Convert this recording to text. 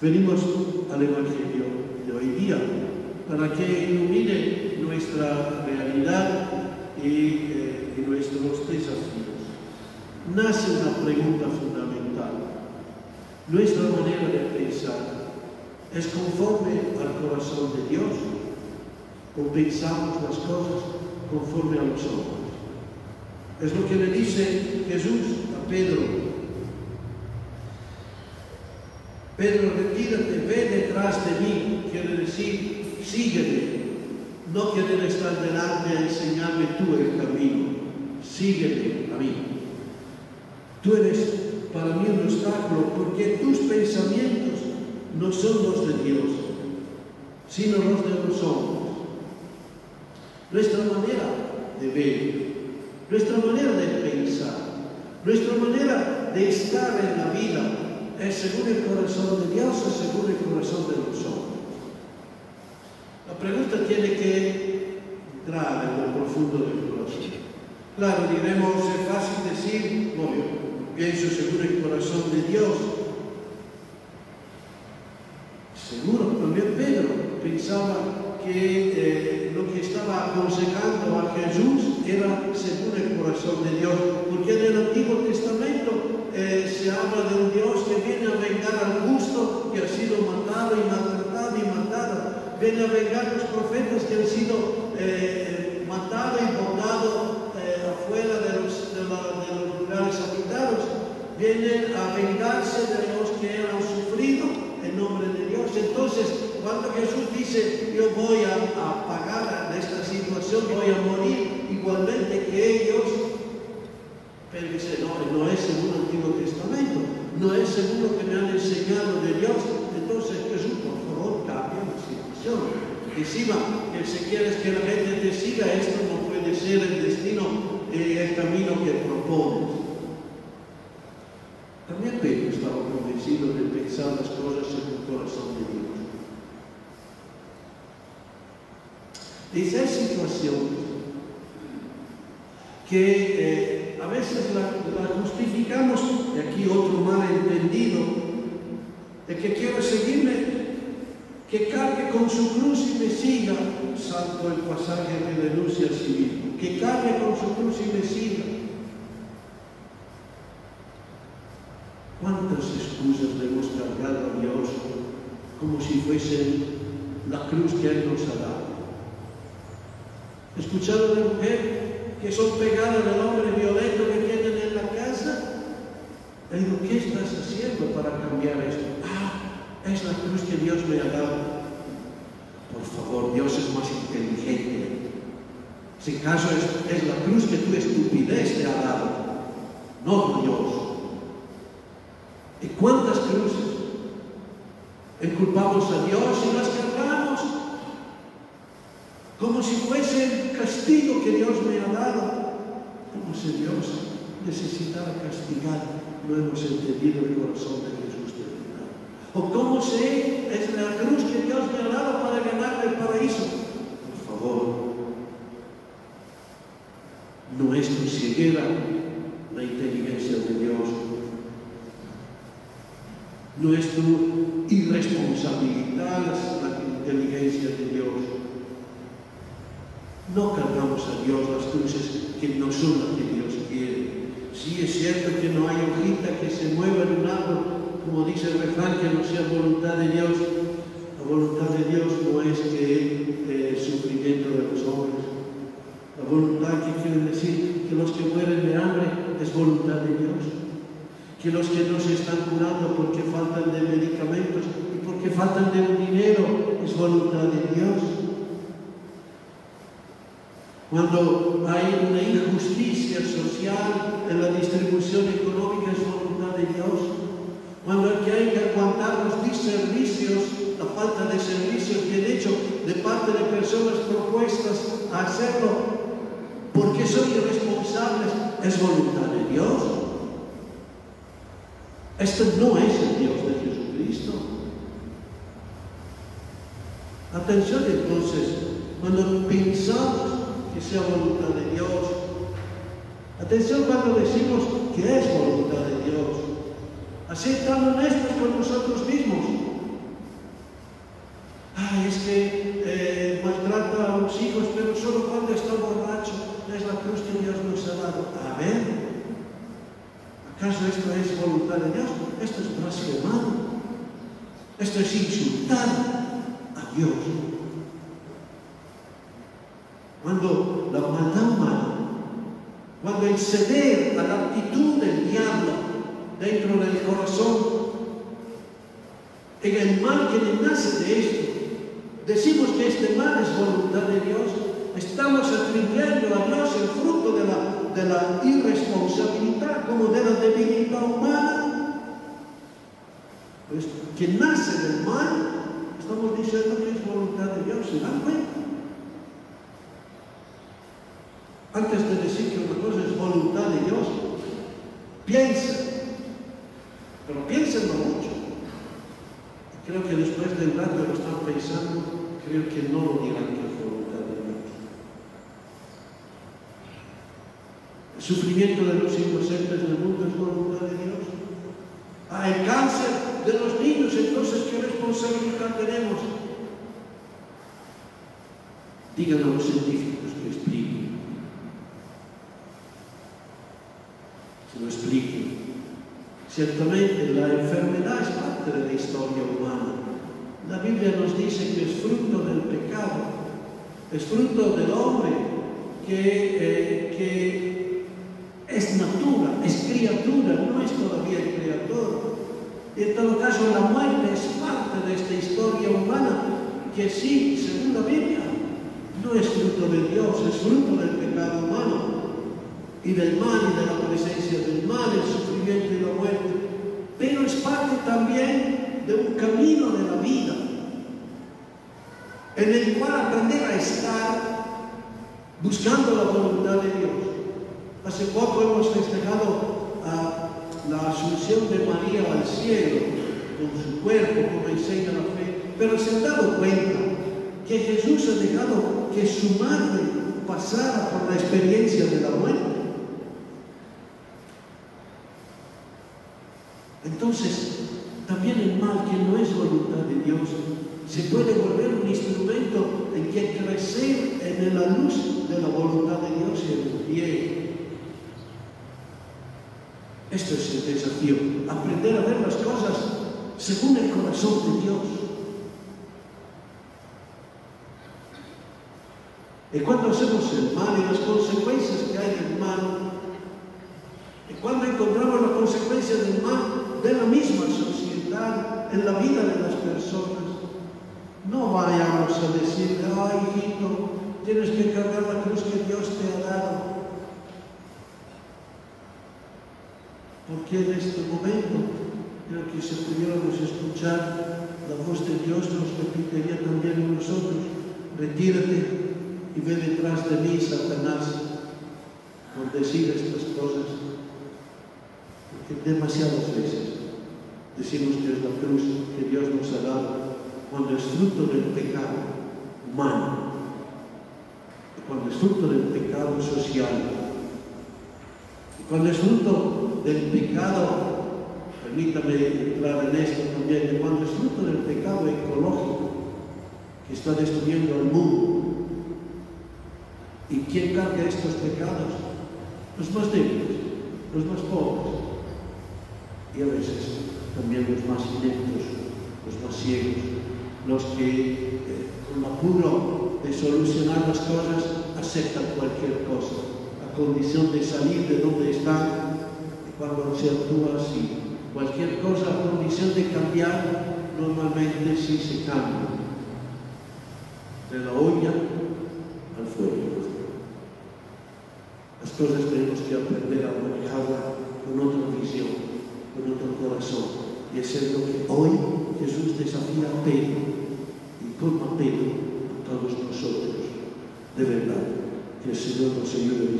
Venimos al Evangelio de hoy día para que ilumine nuestra realidad y, eh, y nuestros desafíos. Nace una pregunta fundamental. ¿Nuestra manera de pensar es conforme al corazón de Dios o pensamos las cosas conforme a los hombres? Es lo que le dice Jesús a Pedro Pedro, retírate, ve detrás de mí, quiere decir, sígueme. No quiere estar delante a enseñarme tú el camino, sígueme a mí. Tú eres para mí un obstáculo porque tus pensamientos no son los de Dios, sino los de los hombres. Nuestra manera de ver, nuestra manera de pensar, nuestra manera de estar en la vida es según el corazón de Dios o según el corazón de los hombres. La pregunta tiene que entrar en lo profundo del corazón. Claro, diremos, es fácil decir, no, yo pienso según el corazón de Dios. Seguro, también Pedro pensaba que eh, lo que estaba aconsejando a Jesús era según el corazón de Dios, vengar a los profetas que han sido eh, matados y botados afuera de los, de, de lugares habitados, viene a vengarse de los que han sufrido en nombre de Dios. Entonces, cuando Jesús dice, yo voy a, a pagar esta situación, voy a morir igualmente que ellos, pero dice, no, no es según el Antiguo Testamento, no es según lo que me han enseñado de Dios. Entonces, Jesús, por favor, cambia la situación. Encima, que si quieres que la gente te siga, esto no puede ser el destino, eh, el camino que propones. También Pedro estaba convencido de pensar las cosas en el corazón de Dios. Dice, situaciones que eh, a veces la, la, justificamos, y aquí otro malentendido, de que quiero seguirme, que cargue con su cruz y me siga, salto el pasaje que denuncia a sí mismo, que cargue con su cruz y me siga. ¿Cuántas excusas le hemos cargado a Dios como si fuese la cruz que Él nos ha dado? ¿He escuchado de mujer que son pegadas del hombre violento que tienen en la casa? Le digo, ¿qué estás haciendo para cambiar esto? Ah, es la cruz que Dios me ha dado. Por favor, Dios es más inteligente. Si caso es, es la cruz que tu estupidez te ha dado, no Dios. ¿Y cuántas cruces? Enculpamos a Dios y las cargamos como si fuese el castigo que Dios me ha dado, como si Dios necesitara castigar. No hemos entendido el corazón de Jesús. O como si es la cruz que Dios me ha dado para ganar el paraíso. Por favor, no es tu ceguera la inteligencia de Dios. No es tu irresponsabilidad la inteligencia de Dios. No cargamos a Dios las cruces que no son las que Dios quiere. Sí es cierto que no hay hojita que se mueva en un árbol, como que no sea voluntad de Dios. La voluntad de Dios no es que el sufrimiento de los hombres. La voluntad que quiere decir que los que mueren de hambre es voluntad de Dios. Que los que no se están curando porque faltan de medicamentos y porque faltan de dinero es voluntad de Dios. Cuando hay una injusticia social en la distribución económica es voluntad de Dios. Cuando hay que aguantar los diservicios, la falta de servicios bien hecho de parte de personas propuestas a hacerlo porque son irresponsables, es voluntad de Dios. Esto no es el Dios de Jesucristo. Atención entonces, cuando pensamos que sea voluntad de Dios. Atención cuando decimos que es voluntad de Dios. Así tan honestos con nosotros mismos. Ay, es que eh, maltrata a los hijos, pero solo cuando está borracho es la cruz que Dios nos ha dado. A ver, ¿acaso esto es voluntad de Dios? Esto es blasfemar. Esto es insultar a Dios. Cuando la maldad humana, cuando el ceder a la actitud del diablo dentro del corazón, en el mal que le nace de esto, decimos que este mal es voluntad de Dios, estamos atribuyendo a Dios el fruto de la, irresponsabilidad como de la debilidad humana. Pues que nace del mal, estamos diciendo que es voluntad de Dios, ¿se dan cuenta? Antes de decir que una cosa es voluntad de Dios, pero piénsenlo mucho. Creo que después del rato lo están pensando, creo que no lo dirán que es voluntad de Dios. El sufrimiento de los inocentes del mundo es voluntad de Dios. Ah, el cáncer de los niños, entonces, ¿qué responsabilidad tenemos? Díganlo a los científicos que expliquen. Se lo expliquen. Ciertamente la enfermedad es parte de la historia humana. La Biblia nos dice que es fruto del pecado, es fruto del hombre que, eh, que es natura, es criatura, no es todavía el creador. Y en todo caso la muerte es parte de esta historia humana que sí, según la Biblia, no es fruto de Dios, es fruto del pecado humano y del mal y de la presencia del mal, el sufrimiento y la muerte, también de un camino de la vida en el cual aprender a estar buscando la voluntad de Dios. Hace poco hemos festejado a la asunción de María al cielo con su cuerpo, como enseña la fe, pero se han dado cuenta que Jesús ha dejado que su madre pasara por la experiencia de la muerte. Entonces, también el mal que no es voluntad de Dios se puede volver un instrumento en que crecer en la luz de la voluntad de Dios y en el bien. Esto es el desafío, aprender a ver las cosas según el corazón de Dios. Y cuando hacemos el mal y las consecuencias que hay del mal, y cuando encontramos las consecuencias del mal de la misma sociedad en la vida de las personas, no vayamos a decir, ay hijito, tienes que cargar la cruz que Dios te ha dado. Porque en este momento, creo que si pudiéramos escuchar la voz de Dios, nos repetiría también a nosotros, retírate y ve detrás de mí, Satanás, por decir estas cosas. Porque demasiadas veces decimos que es la cruz que Dios nos ha dado cuando es fruto del pecado humano, cuando es fruto del pecado social, cuando es fruto del pecado, permítame entrar en esto también, cuando es fruto del pecado ecológico que está destruyendo al mundo. ¿Y quién carga estos pecados? Los más débiles, los más pobres y a veces también los más ineptos, los más ciegos, los que eh, con apuro de solucionar las cosas aceptan cualquier cosa, a condición de salir de donde están, cuando se actúa así. Cualquier cosa a condición de cambiar, normalmente sí se cambia. De la olla al fuego. Las cosas tenemos que aprender a manejarla con otra visión, con otro corazón. Y es lo que hoy Jesús desafía a Pedro y con a Pedro a todos nosotros. De verdad, que el Señor nos ayude a